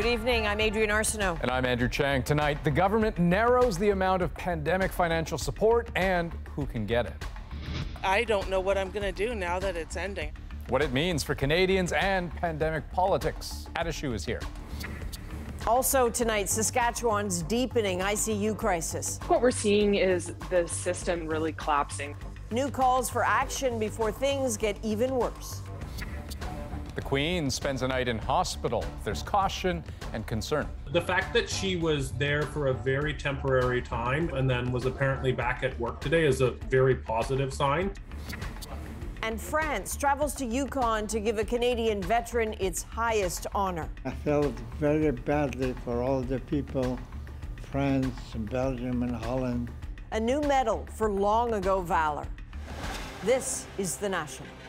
Good evening. I'm Adrienne Arsenault. And I'm Andrew Chang. Tonight, the government narrows the amount of pandemic financial support and who can get it. I don't know what I'm going to do now that it's ending. What it means for Canadians and pandemic politics. At Issue is here. Also tonight, Saskatchewan's deepening ICU crisis. What we're seeing is the system really collapsing. New calls for action before things get even worse. The Queen spends a night in hospital. There's caution and concern. The fact that she was there for a very temporary time and then was apparently back at work today is a very positive sign. And France travels to Yukon to give a Canadian veteran its highest honor. I felt very badly for all the people, France, and Belgium, and Holland. A new medal for long ago valor. This is The National.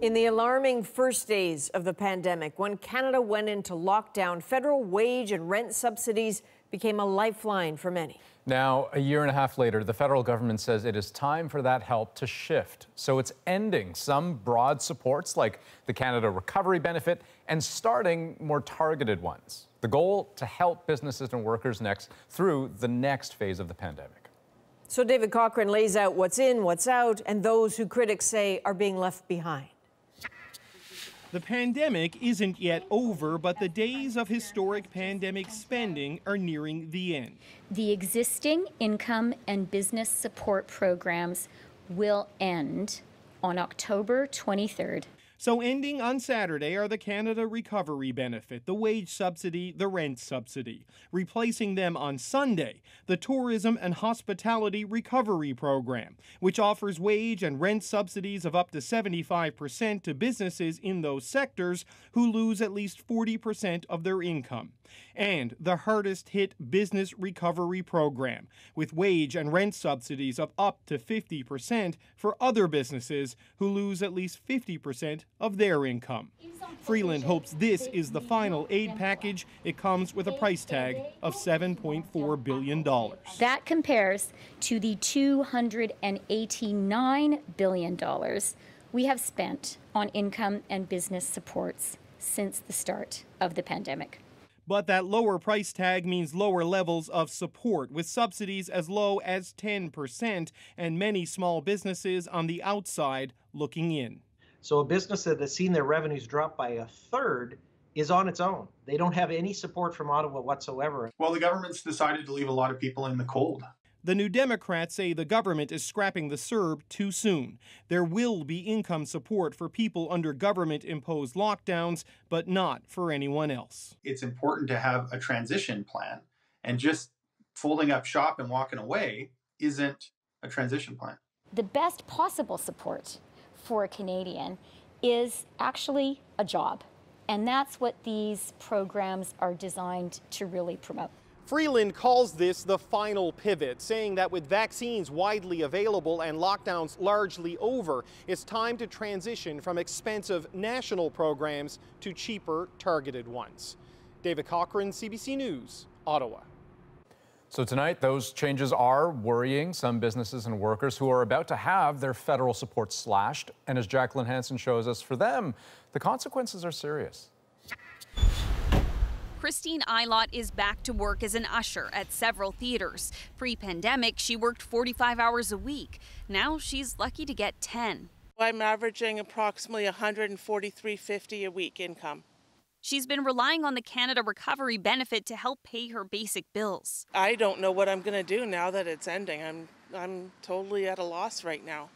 In the alarming first days of the pandemic, when Canada went into lockdown, federal wage and rent subsidies became a lifeline for many. Now, a year and a half later, the federal government says it is time for that help to shift. So it's ending some broad supports like the Canada Recovery Benefit and starting more targeted ones. The goal to help businesses and workers next through the next phase of the pandemic. So David Cochrane lays out what's in, what's out, and those who critics say are being left behind. The pandemic isn't yet over, but the days of historic pandemic spending are nearing the end. The existing income and business support programs will end on October 23rd. So, ending on Saturday are the Canada Recovery Benefit, the wage subsidy, the rent subsidy. Replacing them on Sunday, the Tourism and Hospitality Recovery Program, which offers wage and rent subsidies of up to 75% to businesses in those sectors who lose at least 40% of their income. And the hardest hit Business Recovery Program, with wage and rent subsidies of up to 50% for other businesses who lose at least 50% of their income. Freeland hopes this is the final aid package. It comes with a price tag of $7.4 billion. That compares to the $289 billion we have spent on income and business supports since the start of the pandemic. But that lower price tag means lower levels of support, with subsidies as low as 10%, and many small businesses on the outside looking in. So a business that has seen their revenues drop by a third is on its own. They don't have any support from Ottawa whatsoever. Well, the government's decided to leave a lot of people in the cold. The New Democrats say the government is scrapping the CERB too soon. There will be income support for people under government imposed lockdowns, but not for anyone else. It's important to have a transition plan, and just folding up shop and walking away isn't a transition plan. The best possible support for a Canadian is actually a job. And that's what these programs are designed to really promote. Freeland calls this the final pivot, saying that with vaccines widely available and lockdowns largely over, it's time to transition from expensive national programs to cheaper, targeted ones. David Cochrane, CBC News, Ottawa. So tonight, those changes are worrying some businesses and workers who are about to have their federal support slashed. And as Jacqueline Hansen shows us, for them, the consequences are serious. Christine Eilot is back to work as an usher at several theaters. Pre pandemic, she worked 45 hours a week. Now she's lucky to get 10. I'm averaging approximately 143.50 a week income. She's been relying on the Canada Recovery Benefit to help pay her basic bills. I don't know what I'm going to do now that it's ending. I'm I'm totally at a loss right now.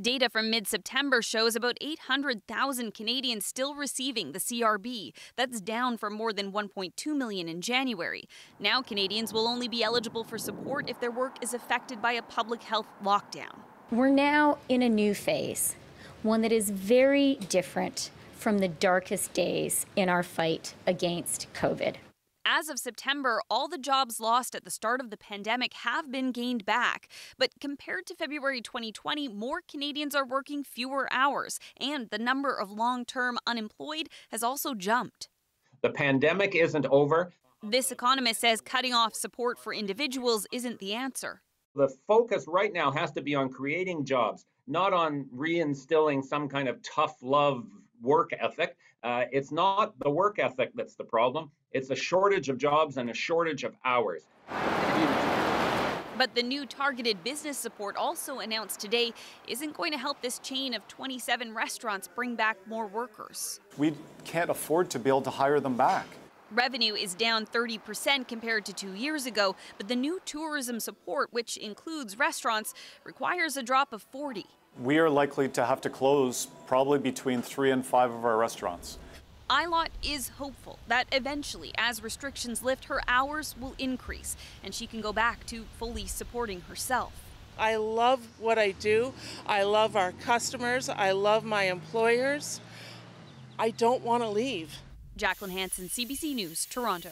Data from mid September shows about 800,000 Canadians still receiving the CRB. That's down from more than 1.2 million in January. Now, Canadians will only be eligible for support if their work is affected by a public health lockdown. We're now in a new phase, one that is very different from the darkest days in our fight against COVID. As of September, all the jobs lost at the start of the pandemic have been gained back. But compared to February 2020, more Canadians are working fewer hours, and the number of long term unemployed has also jumped. The pandemic isn't over. This economist says cutting off support for individuals isn't the answer. The focus right now has to be on creating jobs, not on reinstilling some kind of tough love work ethic. Uh, it's not the work ethic that's the problem. It's a shortage of jobs and a shortage of hours. But the new targeted business support also announced today isn't going to help this chain of 27 restaurants bring back more workers. We can't afford to be able to hire them back. Revenue is down 30% compared to two years ago, but the new tourism support, which includes restaurants, requires a drop of 40. We are likely to have to close probably between three and five of our restaurants. Ilott is hopeful that eventually, as restrictions lift, her hours will increase and she can go back to fully supporting herself. I love what I do. I love our customers. I love my employers. I don't want to leave. Jacqueline Hansen, CBC News, Toronto.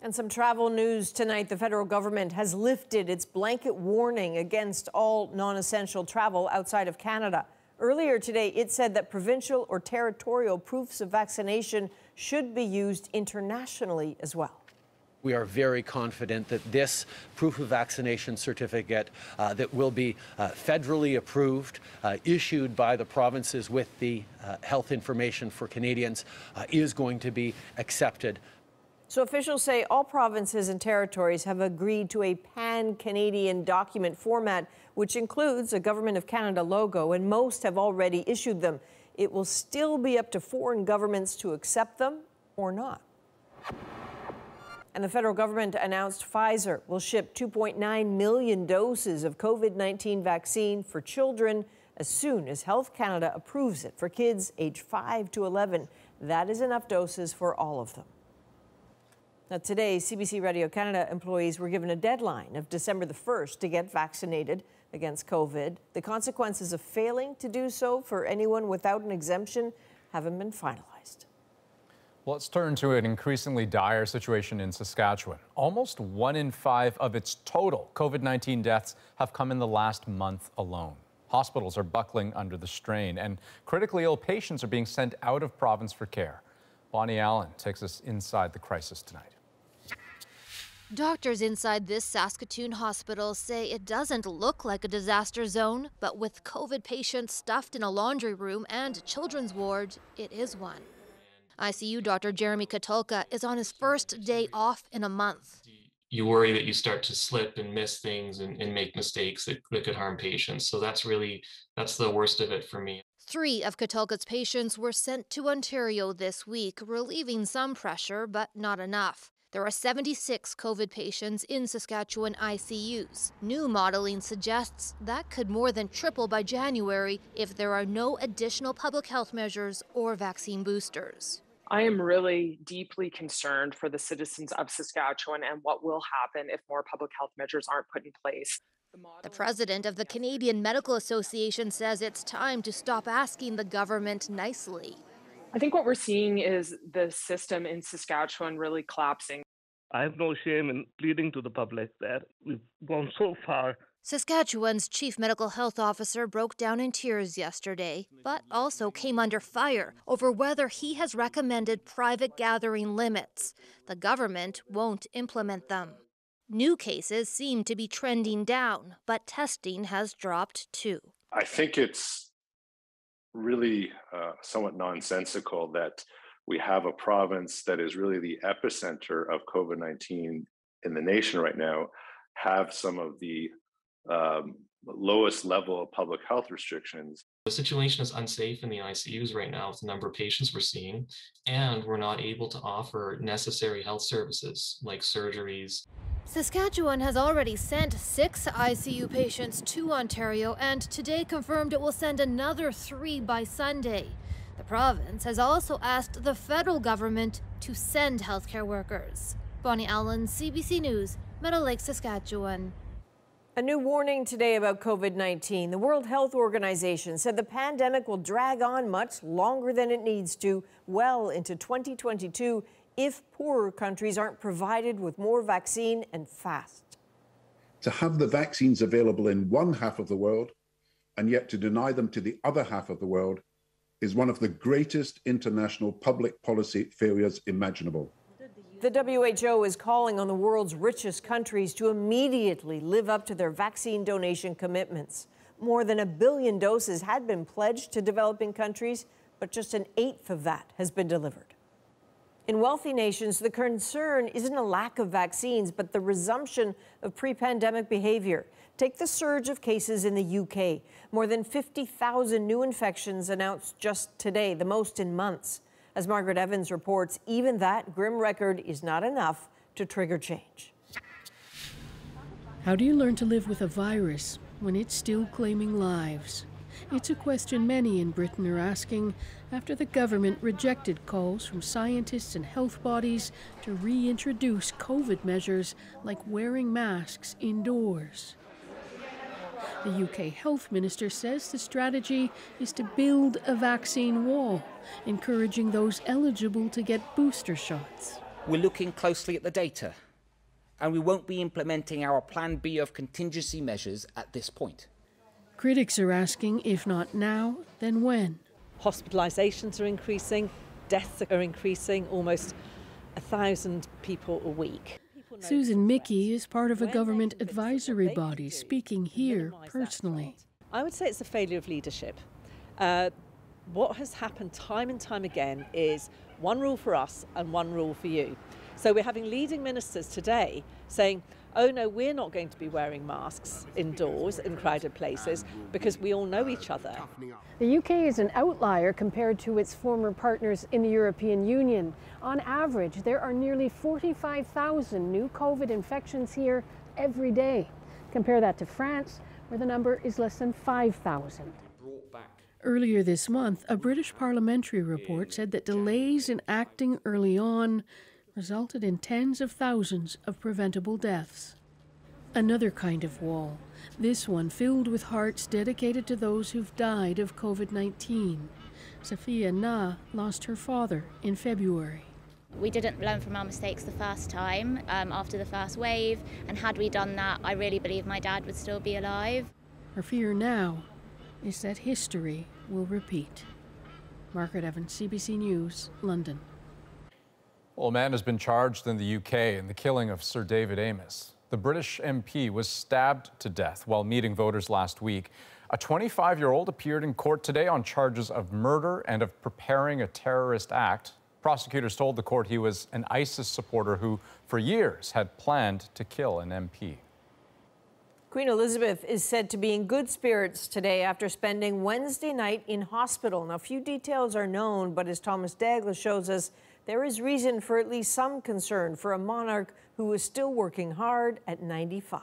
And some travel news tonight. The federal government has lifted its blanket warning against all non essential travel outside of Canada. Earlier today, it said that provincial or territorial proofs of vaccination should be used internationally as well. We are very confident that this proof of vaccination certificate uh, that will be uh, federally approved, uh, issued by the provinces with the uh, health information for Canadians, uh, is going to be accepted so officials say all provinces and territories have agreed to a pan-Canadian document format, which includes a Government of Canada logo, and most have already issued them. It will still be up to foreign governments to accept them or not. And the federal government announced Pfizer will ship 2.9 million doses of COVID 19 vaccine for children as soon as Health Canada approves it for kids aged 5 to 11. That is enough doses for all of them. Now, today, CBC Radio Canada employees were given a deadline of December the 1st to get vaccinated against COVID. The consequences of failing to do so for anyone without an exemption haven't been finalized. Let's turn to an increasingly dire situation in Saskatchewan. Almost one in five of its total COVID 19 deaths have come in the last month alone. Hospitals are buckling under the strain, and critically ill patients are being sent out of province for care. Bonnie Allen takes us inside the crisis tonight. Doctors inside this Saskatoon hospital say it doesn't look like a disaster zone, but with COVID patients stuffed in a laundry room and children's ward, it is one. ICU Dr. Jeremy Katulka is on his first day off in a month. You worry that you start to slip and miss things and, and make mistakes that, that could harm patients. So that's really, that's the worst of it for me. Three of Katulka's patients were sent to Ontario this week, relieving some pressure, but not enough. There are 76 COVID patients in Saskatchewan ICUs. New modeling suggests that could more than triple by January if there are no additional public health measures or vaccine boosters. I am really deeply concerned for the citizens of Saskatchewan and what will happen if more public health measures aren't put in place. The president of the Canadian Medical Association says it's time to stop asking the government nicely. I think what we're seeing is the system in Saskatchewan really collapsing. I have no shame in pleading to the public that we've gone so far. Saskatchewan's chief medical health officer broke down in tears yesterday, but also came under fire over whether he has recommended private gathering limits. The government won't implement them. New cases seem to be trending down, but testing has dropped too. I think it's really uh, somewhat nonsensical that we have a province that is really the epicenter of COVID 19 in the nation right now, have some of the um, lowest level of public health restrictions. The situation is unsafe in the ICUs right now with the number of patients we're seeing, and we're not able to offer necessary health services like surgeries. Saskatchewan has already sent six ICU patients to Ontario and today confirmed it will send another three by Sunday. The province has also asked the federal government to send healthcare workers. Bonnie Allen, CBC News, Meadow Lake, Saskatchewan. A new warning today about COVID 19. The World Health Organization said the pandemic will drag on much longer than it needs to, well into 2022 if poorer countries aren't provided with more vaccine and fast. To have the vaccines available in one half of the world and yet to deny them to the other half of the world is one of the greatest international public policy failures imaginable. The WHO is calling on the world's richest countries to immediately live up to their vaccine donation commitments. More than a billion doses had been pledged to developing countries, but just an eighth of that has been delivered. In wealthy nations, the concern isn't a lack of vaccines, but the resumption of pre pandemic behavior. Take the surge of cases in the UK. More than 50,000 new infections announced just today, the most in months. As Margaret Evans reports, even that grim record is not enough to trigger change. How do you learn to live with a virus when it's still claiming lives? It's a question many in Britain are asking after the government rejected calls from scientists and health bodies to reintroduce COVID measures like wearing masks indoors. The UK Health Minister says the strategy is to build a vaccine wall, encouraging those eligible to get booster shots. We're looking closely at the data, and we won't be implementing our Plan B of contingency measures at this point. Critics are asking if not now, then when? Hospitalisations are increasing, deaths are increasing, almost a thousand people a week. Susan Michie is part of a government advisory body speaking here personally. I would say it's a failure of leadership. Uh, what has happened time and time again is one rule for us and one rule for you. So we're having leading ministers today saying, oh no, we're not going to be wearing masks indoors in crowded places because we all know each other. The UK is an outlier compared to its former partners in the European Union. On average, there are nearly 45,000 new COVID infections here every day. Compare that to France, where the number is less than 5,000. Earlier this month, a British parliamentary report said that delays in acting early on resulted in tens of thousands of preventable deaths. Another kind of wall, this one filled with hearts dedicated to those who've died of COVID 19. Sophia Na lost her father in February. We didn't learn from our mistakes the first time um, after the first wave, and had we done that, I really believe my dad would still be alive. Her fear now is that history will repeat. Margaret Evans, CBC News, London. Well, a man has been charged in the UK in the killing of Sir David Amess. The British MP was stabbed to death while meeting voters last week. A 25 year old appeared in court today on charges of murder and of preparing a terrorist act. Prosecutors told the court he was an ISIS supporter who, for years, had planned to kill an MP. Queen Elizabeth is said to be in good spirits today after spending Wednesday night in hospital. Now, few details are known, but as Thomas Daigle shows us, there is reason for at least some concern for a monarch who is still working hard at 95.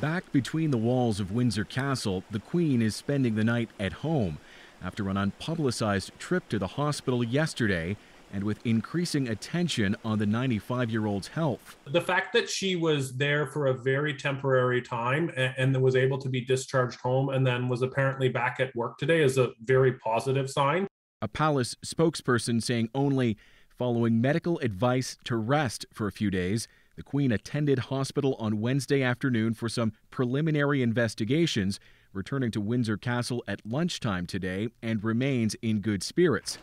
Back between the walls of Windsor Castle, the Queen is spending the night at home after an unpublicized trip to the hospital yesterday and with increasing attention on the 95 year old's health. The fact that she was there for a very temporary time and, and was able to be discharged home and then was apparently back at work today is a very positive sign. A palace spokesperson saying only following medical advice to rest for a few days, the Queen attended hospital on Wednesday afternoon for some preliminary investigations, returning to Windsor Castle at lunchtime today and remains in good spirits.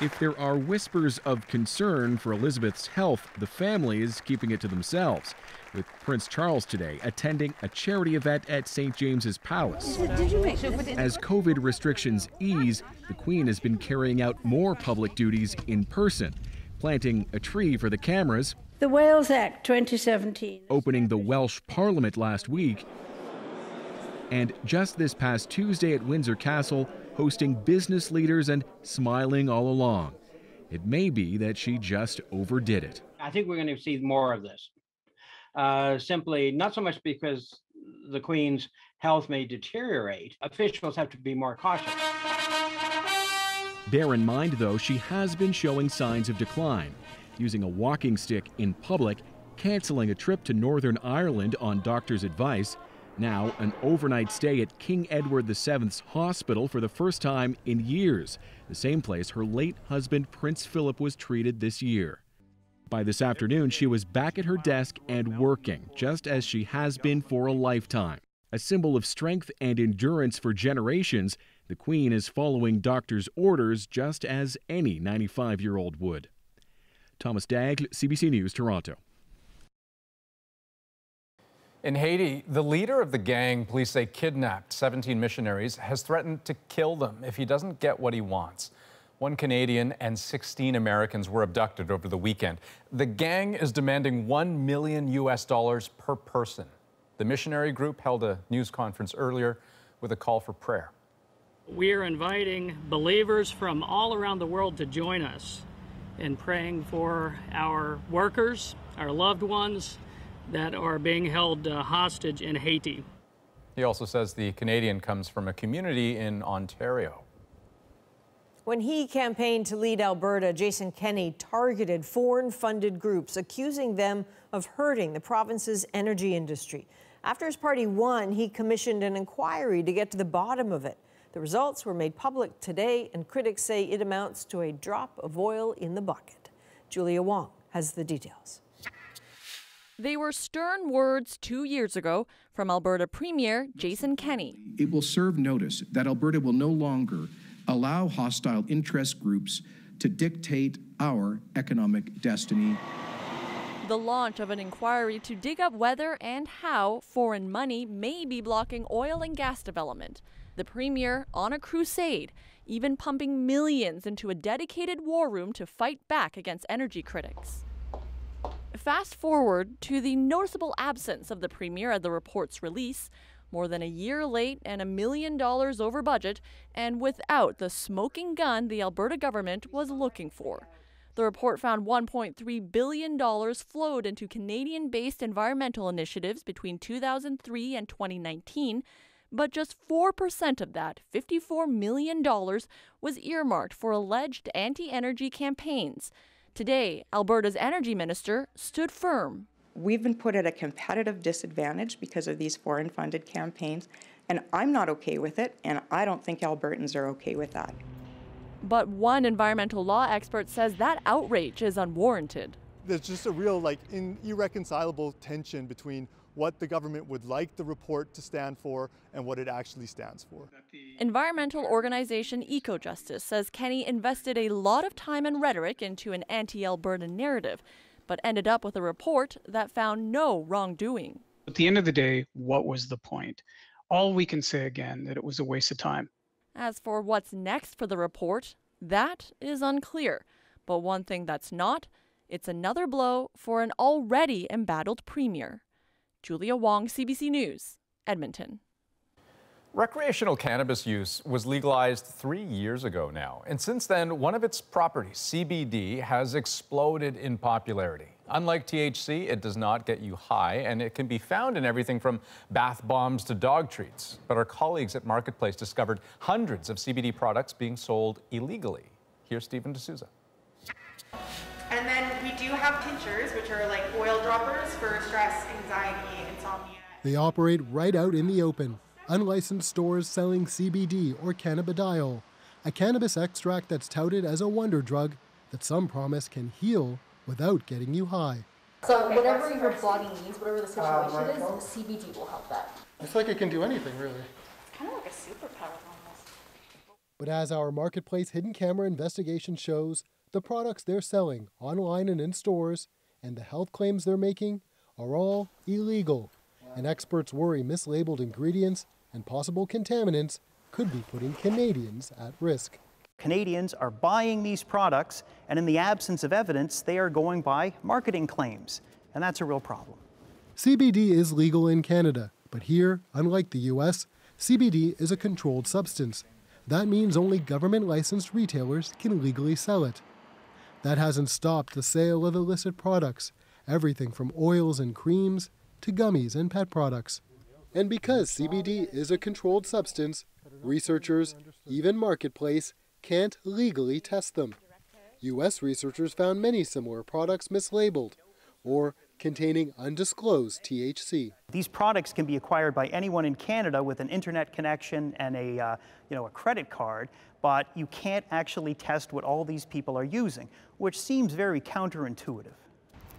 If there are whispers of concern for Elizabeth's health, the family is keeping it to themselves, with Prince Charles today attending a charity event at St. James's Palace. As COVID restrictions ease, the Queen has been carrying out more public duties in person, planting a tree for the cameras, The Wales Act 2017. opening the Welsh Parliament last week, and just this past Tuesday at Windsor Castle, hosting business leaders and smiling all along. It may be that she just overdid it. I think we're going to see more of this. Uh, simply, not so much because the Queen's health may deteriorate, officials have to be more cautious. Bear in mind, though, she has been showing signs of decline, using a walking stick in public, canceling a trip to Northern Ireland on doctor's advice, now an overnight stay at King Edward VII's hospital for the first time in years, the same place her late husband Prince Philip was treated this year. By this afternoon, she was back at her desk and working, just as she has been for a lifetime. A symbol of strength and endurance for generations, the Queen is following doctors' orders just as any 95 year old would. Thomas Daigle, CBC News, Toronto. In Haiti, the leader of the gang police say kidnapped 17 missionaries has threatened to kill them if he doesn't get what he wants. One Canadian and 16 Americans were abducted over the weekend. The gang is demanding 1 million US dollars per person. The missionary group held a news conference earlier with a call for prayer. We are inviting believers from all around the world to join us in praying for our workers, our loved ones, that are being held uh, hostage in Haiti. He also says the Canadian comes from a community in Ontario. When he campaigned to lead Alberta, Jason Kenney targeted foreign funded groups, accusing them of hurting the province's energy industry. After his party won, he commissioned an inquiry to get to the bottom of it. The results were made public today, and critics say it amounts to a drop of oil in the bucket. Julia Wong has the details. They were stern words two years ago from Alberta Premier Jason Kenney. It will serve notice that Alberta will no longer allow hostile interest groups to dictate our economic destiny. The launch of an inquiry to dig up whether and how foreign money may be blocking oil and gas development. The premier on a crusade, even pumping millions into a dedicated war room to fight back against energy critics. Fast forward to the noticeable absence of the premier at the report's release, more than a year late and a million dollars over budget, and without the smoking gun the Alberta government was looking for. The report found $1.3 billion flowed into Canadian based environmental initiatives between 2003 and 2019, but just 4% of that, $54 million, was earmarked for alleged anti energy campaigns. Today, Alberta's energy minister stood firm. We've been put at a competitive disadvantage because of these foreign funded campaigns, and I'm not okay with it, and I don't think Albertans are okay with that. But one environmental law expert says that outrage is unwarranted. There's just a real, like, in, irreconcilable tension between what the government would like the report to stand for and what it actually stands for. Environmental organization EcoJustice says Kenney invested a lot of time and rhetoric into an anti Alberta narrative, but ended up with a report that found no wrongdoing. At the end of the day, what was the point? All we can say again that it was a waste of time. As for what's next for the report, that is unclear. But one thing that's not, it's another blow for an already embattled premier. Julia Wong, CBC News, Edmonton. Recreational cannabis use was legalized three years ago now, and since then, one of its properties, CBD, has exploded in popularity. Unlike THC, it does not get you high, and it can be found in everything from bath bombs to dog treats. But our colleagues at Marketplace discovered hundreds of CBD products being sold illegally. Here's Stephen D'Souza. And then we do have tinctures, which are like oil droppers for stress, anxiety, insomnia. They operate right out in the open, unlicensed stores selling CBD or cannabidiol, a cannabis extract that's touted as a wonder drug that some promise can heal without getting you high. So whatever your body needs, whatever the situation is, CBD will help that. It's like it can do anything, really. It's kind of like a superpower almost. But as our marketplace hidden camera investigation shows, the products they're selling online and in stores and the health claims they're making are all illegal. And experts worry mislabeled ingredients and possible contaminants could be putting Canadians at risk. Canadians are buying these products, and in the absence of evidence, they are going by marketing claims. And that's a real problem. CBD is legal in Canada, but here, unlike the US, CBD is a controlled substance. That means only government licensed retailers can legally sell it. That hasn't stopped the sale of illicit products, everything from oils and creams to gummies and pet products. And because CBD is a controlled substance, researchers, even Marketplace, can't legally test them. U.S. researchers found many similar products mislabeled or containing undisclosed THC. These products can be acquired by anyone in Canada with an internet connection and a, uh, you know, a credit card, but you can't actually test what all these people are using, which seems very counterintuitive.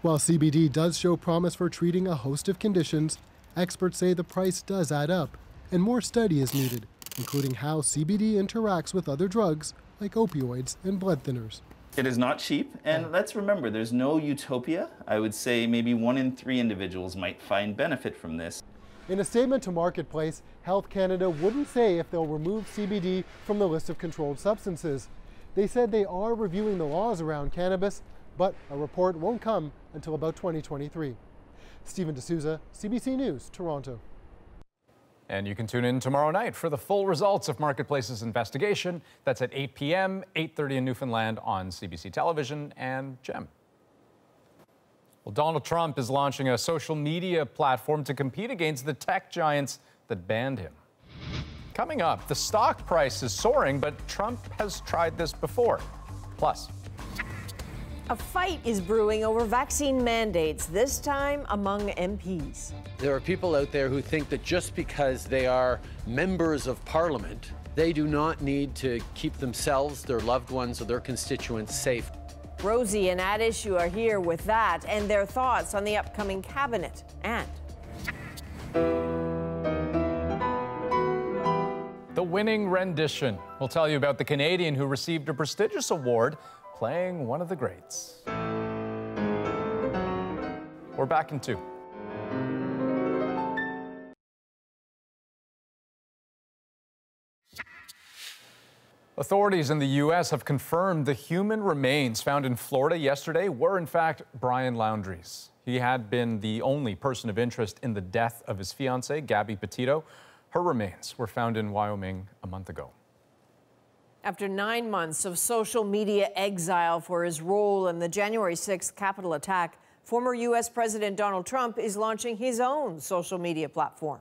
While CBD does show promise for treating a host of conditions, experts say the price does add up, and more study is needed, including how CBD interacts with other drugs like opioids and blood thinners. It is not cheap, and let's remember there's no utopia. I would say maybe one in three individuals might find benefit from this. In a statement to Marketplace, Health Canada wouldn't say if they'll remove CBD from the list of controlled substances. They said they are reviewing the laws around cannabis, but a report won't come until about 2023. Stephen D'Souza, CBC News, Toronto. And you can tune in tomorrow night for the full results of Marketplace's investigation. That's at 8 p.m., 8.30 in Newfoundland on CBC Television and GEM. Well, Donald Trump is launching a social media platform to compete against the tech giants that banned him. Coming up, the stock price is soaring, but Trump has tried this before. Plus, a fight is brewing over vaccine mandates, this time among MPs. There are people out there who think that just because they are members of parliament, they do not need to keep themselves, their loved ones, or their constituents safe. Rosie and At Issue are here with that and their thoughts on the upcoming cabinet. And. The winning rendition. We'll tell you about the Canadian who received a prestigious award playing one of the greats. We're back in two. Authorities in the U.S. have confirmed the human remains found in Florida yesterday were, in fact, Brian Laundrie's. He had been the only person of interest in the death of his fiancee, Gabby Petito. Her remains were found in Wyoming a month ago. After nine months of social media exile for his role in the January 6th Capitol attack, former U.S. President Donald Trump is launching his own social media platform.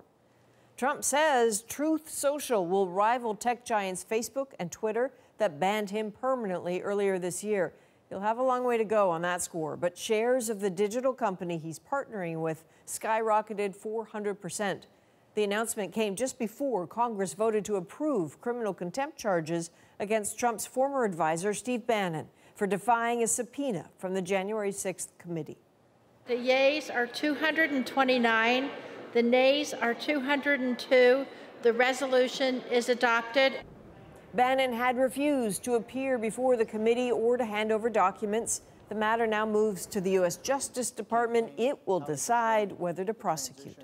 Trump says Truth Social will rival tech giants Facebook and Twitter that banned him permanently earlier this year. He'll have a long way to go on that score, but shares of the digital company he's partnering with skyrocketed 400 percent. The announcement came just before Congress voted to approve criminal contempt charges against Trump's former advisor, Steve Bannon, for defying a subpoena from the January 6th committee. The yeas are 229, the nays are 202. The resolution is adopted. Bannon had refused to appear before the committee or to hand over documents. The matter now moves to the U.S. Justice Department. It will decide whether to prosecute.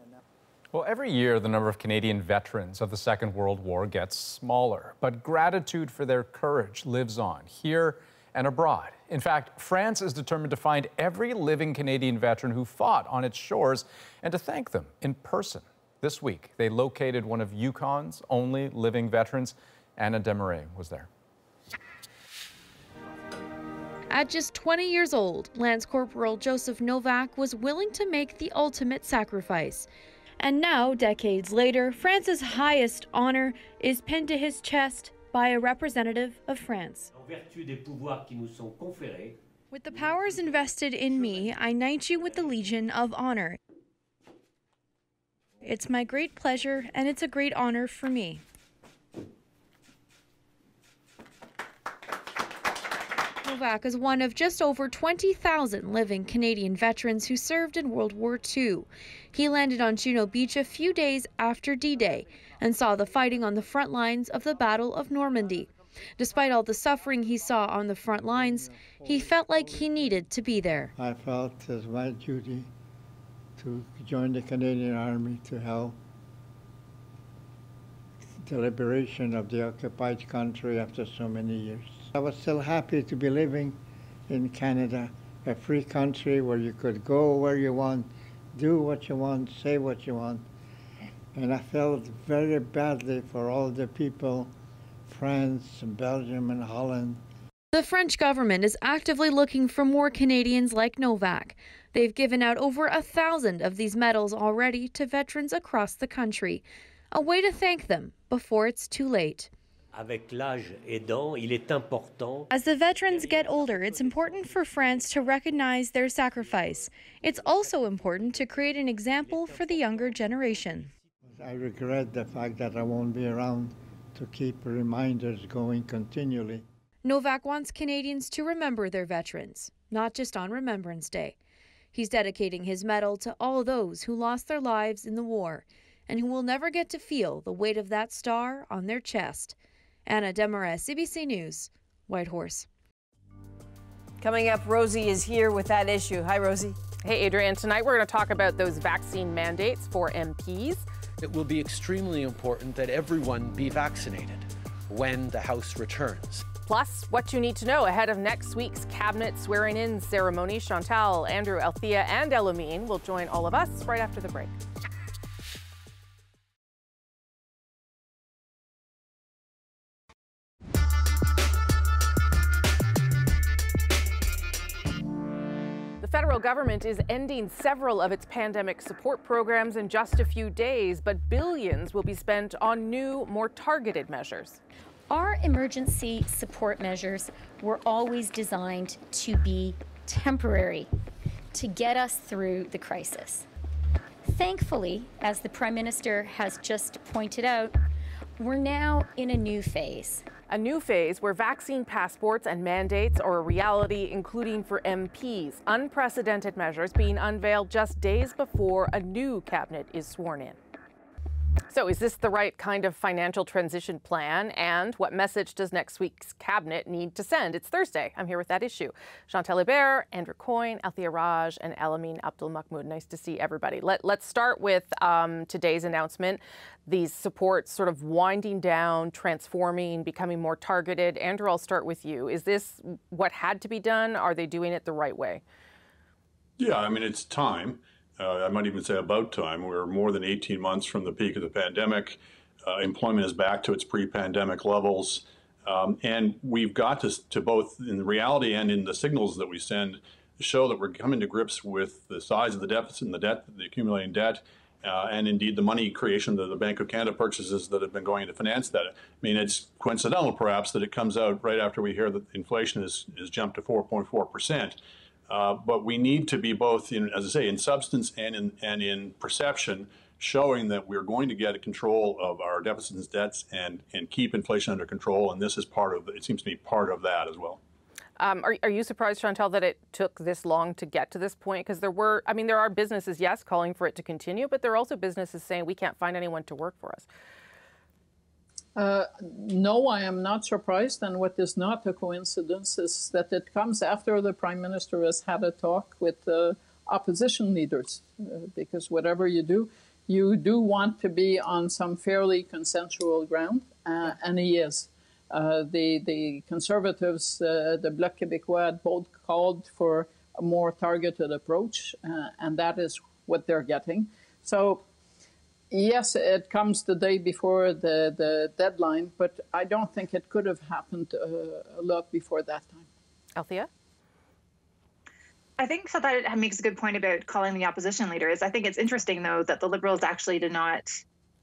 Well, every year the number of Canadian veterans of the Second World War gets smaller, but gratitude for their courage lives on here and abroad. In fact, France is determined to find every living Canadian veteran who fought on its shores and to thank them in person. This week, they located one of Yukon's only living veterans. Anna Desmarais was there. At just 20 years old, Lance Corporal Joseph Novak was willing to make the ultimate sacrifice. And now, decades later, France's highest honor is pinned to his chest by a representative of France. With the powers invested in me, I knight you with the Legion of Honor. It's my great pleasure and it's a great honor for me. Novak is one of just over 20,000 living Canadian veterans who served in World War II. He landed on Juno Beach a few days after D Day and saw the fighting on the front lines of the Battle of Normandy. Despite all the suffering he saw on the front lines, he felt like he needed to be there. I felt it was my duty to join the Canadian Army to help the liberation of the occupied country after so many years. I was still happy to be living in Canada, a free country where you could go where you want, do what you want, say what you want. And I felt very badly for all the people, France, Belgium, and Holland. The French government is actively looking for more Canadians like Novak. They've given out over a thousand of these medals already to veterans across the country, a way to thank them before it's too late. As the veterans get older, it's important for France to recognize their sacrifice. It's also important to create an example for the younger generation. I regret the fact that I won't be around to keep reminders going continually. Novak wants Canadians to remember their veterans, not just on Remembrance Day. He's dedicating his medal to all those who lost their lives in the war and who will never get to feel the weight of that star on their chest. Anna Desmarais, CBC News, Whitehorse. Coming up, Rosie is here with At Issue. Hi, Rosie. Hey, Adrienne. Tonight we're going to talk about those vaccine mandates for MPs. It will be extremely important that everyone be vaccinated when the House returns. Plus, what you need to know ahead of next week's cabinet swearing in ceremony. Chantal, Andrew, Althea, and Elamin will join all of us right after the break. Federal government is ending several of its pandemic support programs in just a few days, but billions will be spent on new, more targeted measures. Our emergency support measures were always designed to be temporary, to get us through the crisis. Thankfully, as the Prime Minister has just pointed out, we're now in a new phase. A new phase where vaccine passports and mandates are a reality, including for MPs. Unprecedented measures being unveiled just days before a new cabinet is sworn in. So, is this the right kind of financial transition plan? And what message does next week's cabinet need to send? It's Thursday. I'm here with At Issue. Chantal Hébert, Andrew Coyne, Althea Raj, and Elamin Abdelmahmoud. Nice to see everybody. Let, us start with um, today's announcement. These supports sort of winding down, transforming, becoming more targeted. Andrew, I'll start with you. Is this what had to be done? Are they doing it the right way? Yeah, I mean, it's time. Uh, I might even say about time. We're more than 18 months from the peak of the pandemic. Uh, employment is back to its pre-pandemic levels. Um, and we've got to, to both in the reality and in the signals that we send show that we're coming to grips with the size of the deficit and the debt, the accumulating debt, uh, and indeed the money creation that the Bank of Canada purchases that have been going to finance that. I mean, it's coincidental perhaps that it comes out right after we hear that inflation has, has jumped to 4.4 percent. Uh, but we need to be both, in, as I say, in substance and in, and in perception, showing that we're going to get control of our deficits and debts and, and keep inflation under control. And this is part of, it seems to be part of that as well. Um, are, are, you surprised, Chantal, that it took this long to get to this point? Because there were, I mean, there are businesses, yes, calling for it to continue, but there are also businesses saying we can't find anyone to work for us. Uh, no, I am not surprised. And what is not a coincidence is that it comes after the prime minister has had a talk with the opposition leaders. Uh, because whatever you do, you do want to be on some fairly consensual ground, uh, and he is. Uh, the, the Conservatives, uh, the Bloc Québécois, had both called for a more targeted approach, uh, and that is what they're getting. So Yes, it comes the day before the, the deadline, but I don't think it could have happened uh, a lot before that time. Althea? I think so that makes a good point about calling the opposition leaders. I think it's interesting, though, that the Liberals actually did not,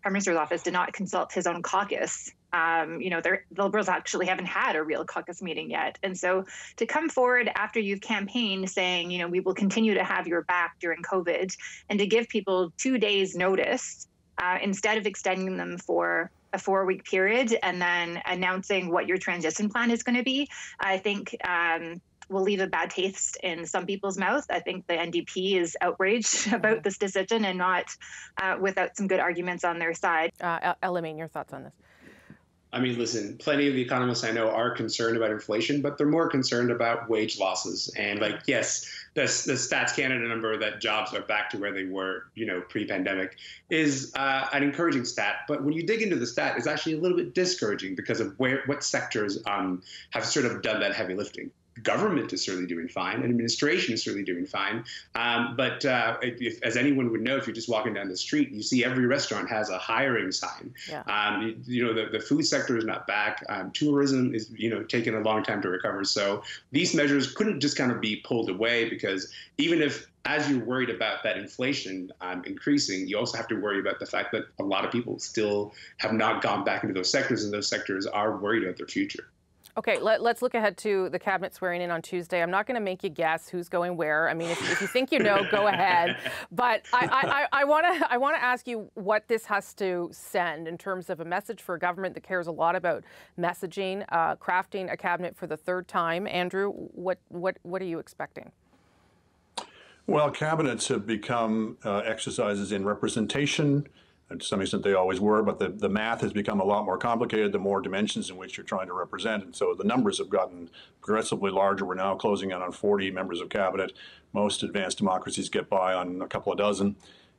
Prime Minister's office did not consult his own caucus. Um, you know, the Liberals actually haven't had a real caucus meeting yet. And so to come forward after you've campaigned saying, you know, we will continue to have your back during COVID and to give people two days' notice uh, instead of extending them for a four week period and then announcing what your transition plan is going to be, I think um, will leave a bad taste in some people's mouth. I think the NDP is outraged about this decision and not uh, without some good arguments on their side. Uh, Elamin, your thoughts on this? I mean, listen, plenty of the economists I know are concerned about inflation, but they're more concerned about wage losses. And like, yes, the, the Stats Canada number that jobs are back to where they were, you know, pre-pandemic is uh, an encouraging stat. But when you dig into the stat, it's actually a little bit discouraging because of where what sectors um, have sort of done that heavy lifting government is certainly doing fine, and administration is certainly doing fine. Um, but uh, if, as anyone would know, if you're just walking down the street, you see every restaurant has a hiring sign. Yeah. Um, you, you, know, the, the food sector is not back. Um, tourism is, you know, taking a long time to recover. So these measures couldn't just kind of be pulled away because even if as you're worried about that inflation um, increasing, you also have to worry about the fact that a lot of people still have not gone back into those sectors, and those sectors are worried about their future. Okay, let, us look ahead to the cabinet swearing in on Tuesday. I'm not going to make you guess who's going where. I mean, if, if you think you know, go ahead. But I want to I, I want to ask you what this has to send in terms of a message for a government that cares a lot about messaging, uh, crafting a cabinet for the third time. Andrew, what what what are you expecting? Well, cabinets have become uh, exercises in representation, And to some extent, they always were, but the, the math has become a lot more complicated, the more dimensions in which you're trying to represent. And so the numbers have gotten progressively larger. We're now closing in on 40 members of cabinet. Most advanced democracies get by on a couple of dozen.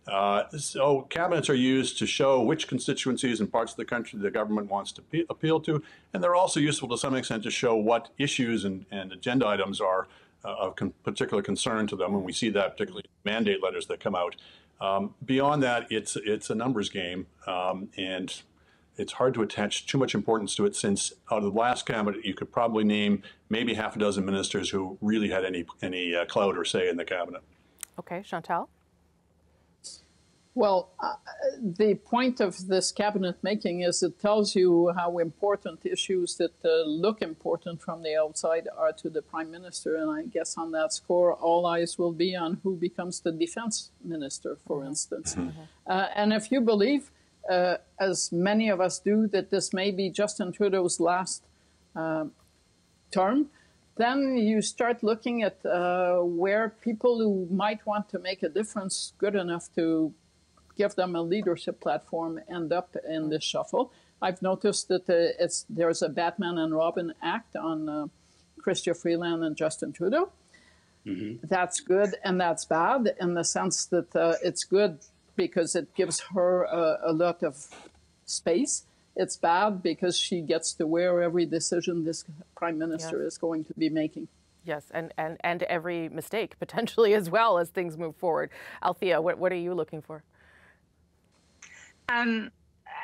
Uh, so cabinets are used to show which constituencies and parts of the country the government wants to pe- appeal to, and they're also useful to some extent to show what issues and, and agenda items are uh, of con- particular concern to them, and we see that particularly in mandate letters that come out. Um, beyond that, it's it's a numbers game, um, and it's hard to attach too much importance to it since out of the last cabinet, you could probably name maybe half a dozen ministers who really had any any uh, clout or say in the cabinet. Okay, Chantal. Well, uh, the point of this cabinet making is it tells you how important issues that uh, look important from the outside are to the prime minister. And I guess on that score, all eyes will be on who becomes the defense minister, for instance. Mm-hmm. Uh, and if you believe, uh, as many of us do, that this may be Justin Trudeau's last um, term, then you start looking at uh, where people who might want to make a difference good enough to give them a leadership platform end up in this shuffle. I've noticed that uh, it's there's a Batman and Robin act on uh, Chrystia Freeland and Justin Trudeau. Mm-hmm. That's good and that's bad in the sense that uh, it's good because it gives her a, a, lot of space. It's bad because she gets to wear every decision this prime minister yes. is going to be making. Yes, and, and, and every mistake potentially as well as things move forward. Althea, what, what are you looking for? Um,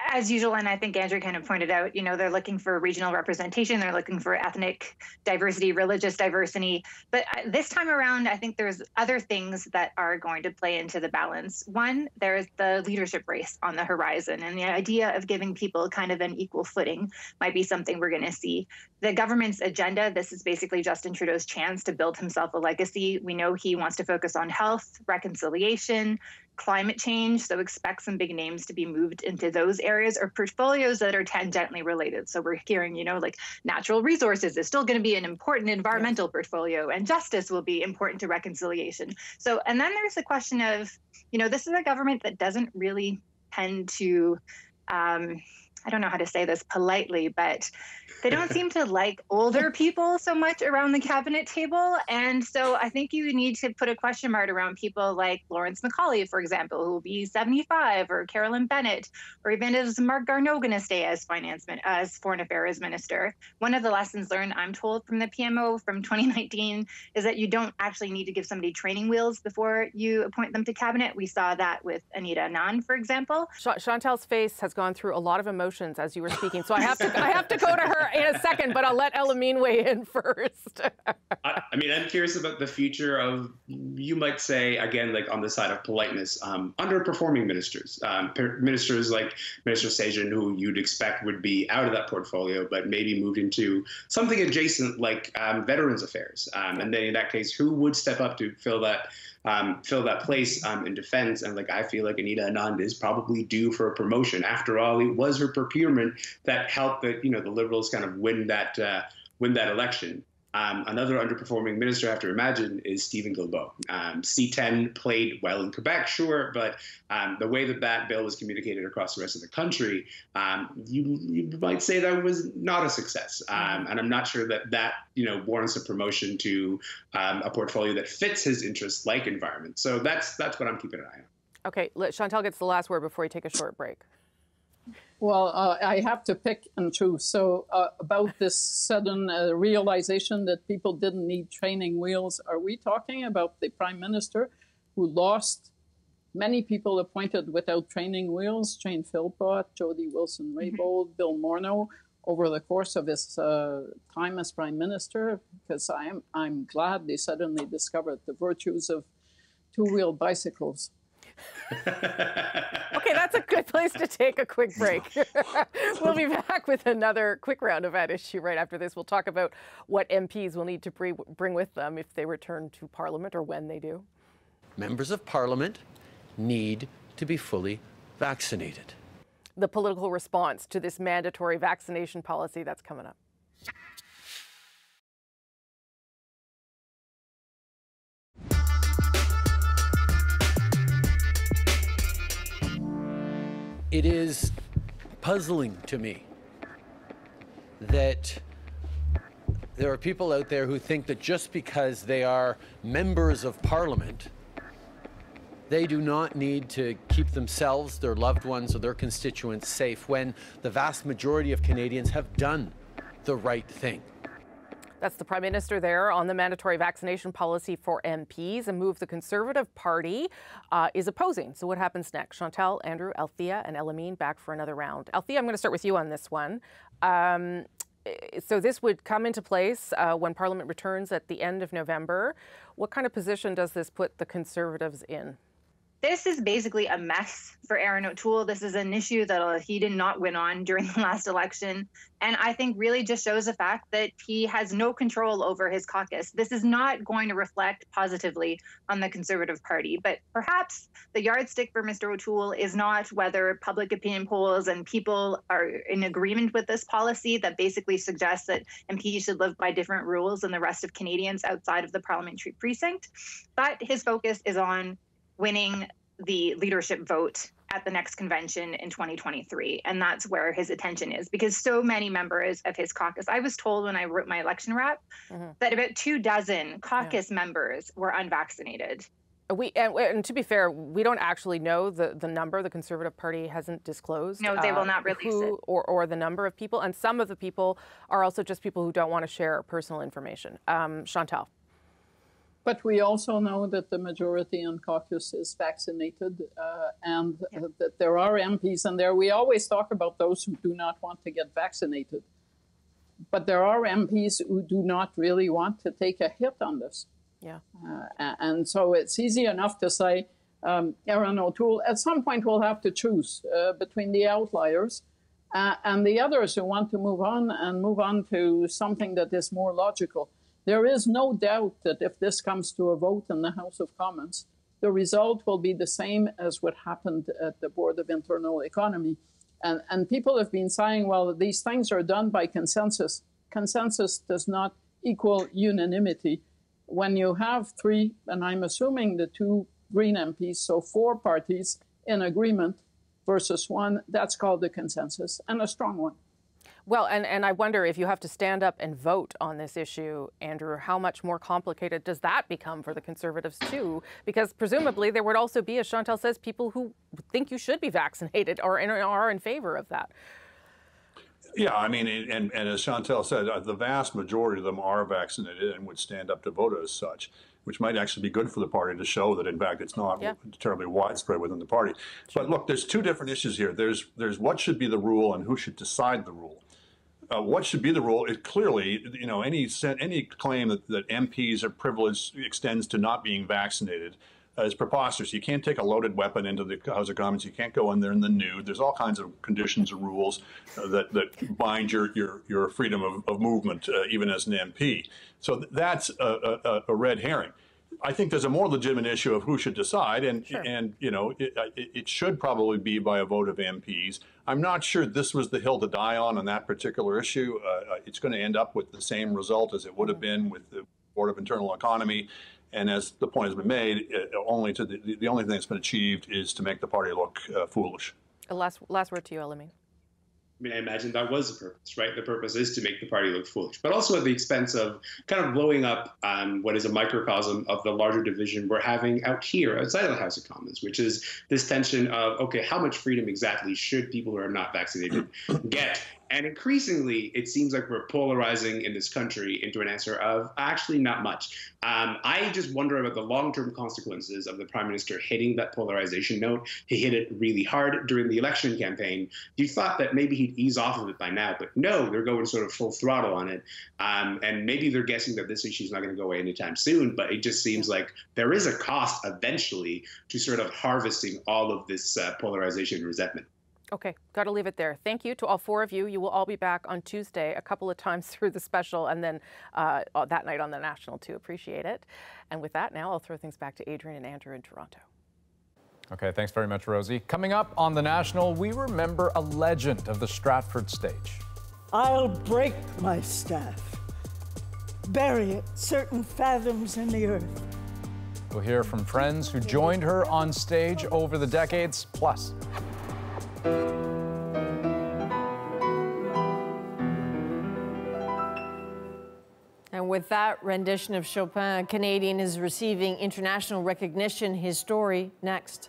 as usual, and I think Andrew kind of pointed out, you know, they're looking for regional representation, they're looking for ethnic diversity, religious diversity. But uh, this time around, I think there's other things that are going to play into the balance. One, there's the leadership race on the horizon, and the idea of giving people kind of an equal footing might be something we're going to see. The government's agenda, this is basically Justin Trudeau's chance to build himself a legacy. We know he wants to focus on health, reconciliation, climate change. So expect some big names to be moved into those areas or portfolios that are tangentially related. So we're hearing, you know, like natural resources is still going to be an important environmental portfolio and justice will be important to reconciliation. So, and then there's the question of, you know, this is a government that doesn't really tend to, um, I don't know how to say this politely, but they don't seem to like older people so much around the cabinet table. And so I think you need to put a question mark around people like Lawrence MacAulay, for example, who will be 75, or Carolyn Bennett, or even is Marc Garneau going to stay as finance as foreign affairs minister? One of the lessons learned, I'm told, from the PMO from 2019 is that you don't actually need to give somebody training wheels before you appoint them to cabinet. We saw that with Anita Anand, for example. Chantal's face has gone through a lot of emotions as you were speaking, so I have to I have to go to her in a second, but I'll let Elamin weigh in first. I, I, mean, I'm curious about the future of, you might say, again, like on the side of politeness, um, underperforming ministers. Um, ministers like Minister Sajjan, who you'd expect would be out of that portfolio, but maybe moved into something adjacent like um, Veterans Affairs. Um, and then in that case, who would step up to fill that um, fill that place um, in defense. And like I feel like Anita Anand is probably due for a promotion. After all, it was her procurement that helped the you know the Liberals kind of win that uh, win that election. Um, another underperforming minister I have to imagine is Steven Guilbeault. Um, C10 played well in Quebec, sure, but um, the way that that bill was communicated across the rest of the country, um, you, you, might say that was not a success. Um, and I'm not sure that that you know warrants a promotion to um, a portfolio that fits his interests, like environment. So that's that's what I'm keeping an eye on. Okay, Chantal gets the last word before we take a short break. Well, uh, I have to pick and choose. So, uh, about this sudden uh, realization that people didn't need training wheels, are we talking about the prime minister who lost many people appointed without training wheels? Jane Philpott, Jody Wilson Raybould, mm-hmm. Bill Morneau, over the course of his uh, time as prime minister? Because I'm, I'm glad they suddenly discovered the virtues of two wheeled bicycles. okay, that's a good place to take a quick break. we'll be back with another quick round of At Issue right after this. We'll talk about what MPs will need to bring with them if they return to Parliament or when they do. Members of Parliament need to be fully vaccinated. The political response to this mandatory vaccination policy that's coming up. It is puzzling to me that there are people out there who think that just because they are members of parliament, they do not need to keep themselves, their loved ones, or their constituents safe when the vast majority of Canadians have done the right thing. That's the Prime Minister there on the mandatory vaccination policy for MPs, a move the Conservative Party uh, is opposing. So, what happens next? Chantal, Andrew, Althea, and Elamin back for another round. Althea, I'm going to start with you on this one. Um, so, this would come into place uh, when Parliament returns at the end of November. What kind of position does this put the Conservatives in? This is basically a mess for Erin O'Toole. This is an issue that uh, he did not win on during the last election. And I think really just shows the fact that he has no control over his caucus. This is not going to reflect positively on the Conservative Party. But perhaps the yardstick for Mr. O'Toole is not whether public opinion polls and people are in agreement with this policy that basically suggests that MPs should live by different rules than the rest of Canadians outside of the parliamentary precinct. But his focus is on winning the leadership vote at the next convention in 2023 and that's where his attention is because so many members of his caucus i was told when i wrote my election rep mm-hmm. that about two dozen caucus yeah. members were unvaccinated we and, and, to be fair, we don't actually know the, the number. The Conservative Party hasn't disclosed. No, they uh, will not release who it. Or, or the number of people. And some of the people are also just people who don't want to share personal information. Um, Chantal. But we also know that the majority in caucus is vaccinated uh, and yeah. that there are MPs in there. We always talk about those who do not want to get vaccinated. But there are MPs who do not really want to take a hit on this. Yeah. Uh, and so it's easy enough to say, um, Erin O'Toole, at some point we'll have to choose uh, between the outliers uh, and the others who want to move on and move on to something that is more logical. There is no doubt that if this comes to a vote in the House of Commons, the result will be the same as what happened at the Board of Internal Economy. And, and people have been saying, well, these things are done by consensus. Consensus does not equal unanimity. When you have three, and I'm assuming the two Green MPs, so four parties in agreement versus one, that's called a consensus and a strong one. Well, and, and I wonder if you have to stand up and vote on this issue, Andrew, how much more complicated does that become for the Conservatives, too? Because presumably there would also be, as Chantal says, people who think you should be vaccinated or are in favor of that. Yeah, I mean, and, and as Chantal said, uh, the vast majority of them are vaccinated and would stand up to vote as such, which might actually be good for the party to show that, in fact, it's not yeah. terribly widespread within the party. Sure. But look, there's two different issues here. There's there's what should be the rule and who should decide the rule uh, what should be the rule is clearly, you know, any any claim that, that MPs are privileged extends to not being vaccinated uh, is preposterous. You can't take a loaded weapon into the House of Commons. You can't go in there in the nude. There's all kinds of conditions and rules uh, that, that bind your, your, your freedom of, of movement, uh, even as an MP. So that's a, a, a red herring. I think there's a more legitimate issue of who should decide, and sure. and you know it, it, should probably be by a vote of MPs. I'm not sure this was the hill to die on on that particular issue. Uh, uh it's going to end up with the same result as it would have been with the Board of Internal Economy, and as the point has been made, uh, only to the, the only thing that's been achieved is to make the party look uh, foolish. Last last word to you, Elamin. I mean, I imagine that was the purpose, right? The purpose is to make the party look foolish, but also at the expense of kind of blowing up on what is a microcosm of the larger division we're having out here outside of the House of Commons, which is this tension of, okay, how much freedom exactly should people who are not vaccinated get? And increasingly, it seems like we're polarizing in this country into an answer of actually not much. Um, I just wonder about the long term consequences of the prime minister hitting that polarization note. He hit it really hard during the election campaign. You thought that maybe he'd ease off of it by now, but no, they're going sort of full throttle on it. Um, and maybe they're guessing that this issue is not going to go away anytime soon, but it just seems like there is a cost eventually to sort of harvesting all of this uh, polarization and resentment. Okay, got to leave it there. Thank you to all four of you. You will all be back on Tuesday a couple of times through the special and then uh, that night on the National too. Appreciate it. And with that, now I'll throw things back to Adrienne and Andrew in Toronto. Okay, thanks very much, Rosie. Coming up on the National, we remember a legend of the Stratford stage. I'll break my staff, bury it certain fathoms in the earth. We'll hear from friends who joined her on stage over the decades, plus And with that rendition of Chopin, a Canadian is receiving international recognition. His story next.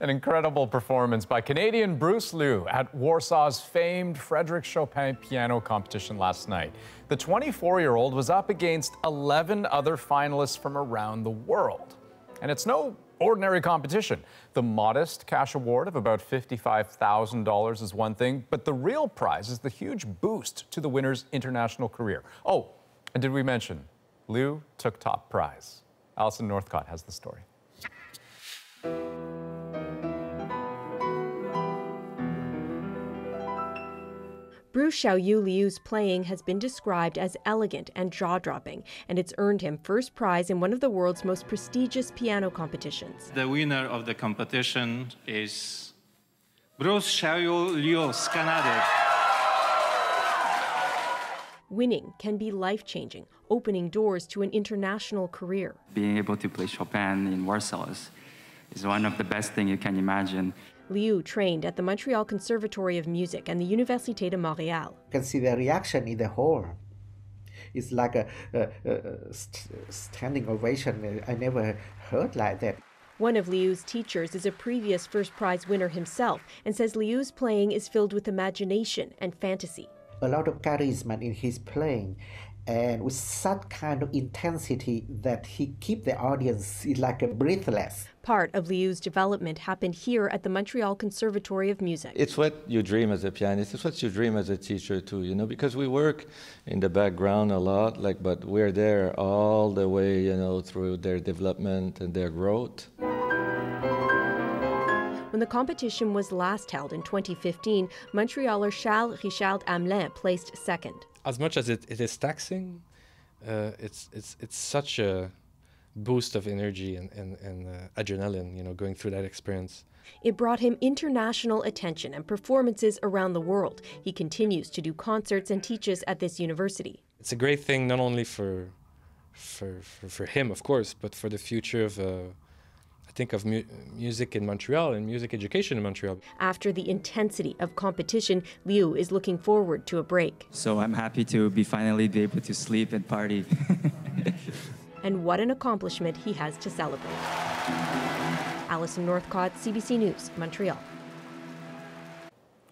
An incredible performance by Canadian Bruce Liu at Warsaw's famed Frederic Chopin piano competition last night. The 24 year old was up against 11 other finalists from around the world. And it's no ordinary competition. The modest cash award of about $55,000 is one thing, but the real prize is the huge boost to the winner's international career. Oh, and did we mention Liu took top prize? Alison Northcott has the story. Bruce Xiaoyu Liu's playing has been described as elegant and jaw dropping, and it's earned him first prize in one of the world's most prestigious piano competitions. The winner of the competition is Bruce Xiaoyu Liu, Canada. Winning can be life changing, opening doors to an international career. Being able to play Chopin in Warsaw is, is one of the best things you can imagine. Liu trained at the Montreal Conservatory of Music and the Université de Montréal. You can see the reaction in the hall. It's like a, a, a st- standing ovation. I never heard like that. One of Liu's teachers is a previous first prize winner himself and says Liu's playing is filled with imagination and fantasy. A lot of charisma in his playing and with such kind of intensity that he keep the audience like a breathless. Part of Liu's development happened here at the Montreal Conservatory of Music. It's what you dream as a pianist. It's what you dream as a teacher too, you know, because we work in the background a lot, like, but we're there all the way, you know, through their development and their growth. When the competition was last held in 2015, Montrealer Charles Richard Hamelin placed second. As much as it, it is taxing, uh, it's, it's, it's such a boost of energy and, and, and uh, adrenaline, you know, going through that experience. It brought him international attention and performances around the world. He continues to do concerts and teaches at this university. It's a great thing not only for, for, for, for him, of course, but for the future of, uh, think, of mu- music in Montreal and music education in Montreal. After the intensity of competition, Liu is looking forward to a break. So I'm happy to be finally be able to sleep and party. and what an accomplishment he has to celebrate. Alison Northcott, CBC News, Montreal.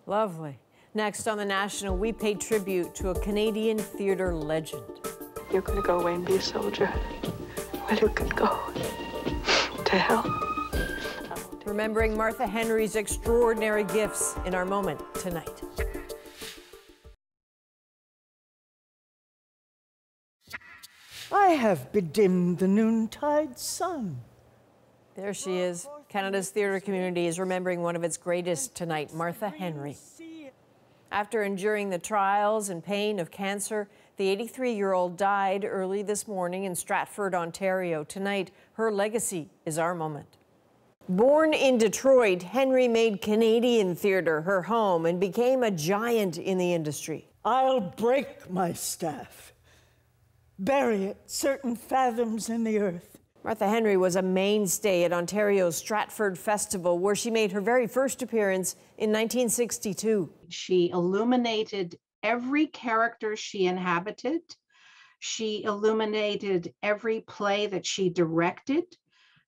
Lovely. Next on the National, we pay tribute to a Canadian theatre legend. You're going to go away and be a soldier. Well, you can go to hell. Remembering Martha Henry's extraordinary gifts in our moment tonight. I have bedimmed the noontide sun. There she is. Canada's theatre community is remembering one of its greatest tonight, Martha Henry. After enduring the trials and pain of cancer, the 83 year old died early this morning in Stratford, Ontario. Tonight, her legacy is our moment. Born in Detroit, Henry made Canadian theatre her home and became a giant in the industry. I'll break my staff, bury it certain fathoms in the earth. Martha Henry was a mainstay at Ontario's Stratford Festival, where she made her very first appearance in 1962. She illuminated every character she inhabited. She illuminated every play that she directed.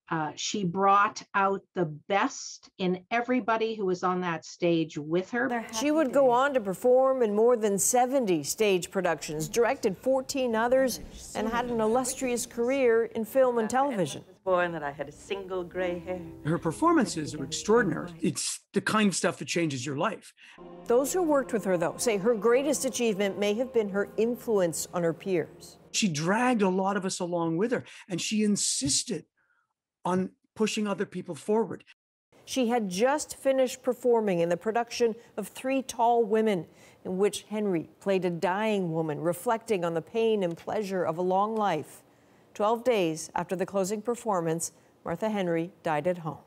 Uh, she brought out the best in everybody who was on that stage with her. She would go on to perform in more than 70 stage productions, directed 14 others, and had an illustrious career in film and television. Born that I had a single gray hair. Her performances are extraordinary. It's the kind of stuff that changes your life. Those who worked with her, though, say her greatest achievement may have been her influence on her peers. She dragged a lot of us along with her, and she insisted on pushing other people forward. She had just finished performing in the production of Three Tall Women, in which Henry played a dying woman reflecting on the pain and pleasure of a long life. Twelve days after the closing performance, Martha Henry died at home.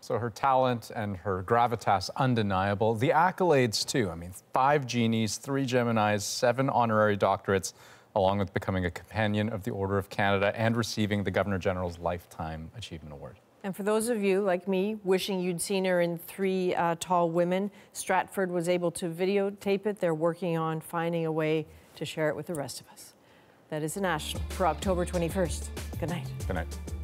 So her talent and her gravitas undeniable. The accolades too. I mean, five genies, three Geminis, seven honorary doctorates, along with becoming a companion of the Order of Canada and receiving the Governor General's Lifetime Achievement Award. And for those of you like me wishing you'd seen her in Three uh, Tall Women, Stratford was able to videotape it. They're working on finding a way to share it with the rest of us. That is the National for October 21st. Good night. Good night.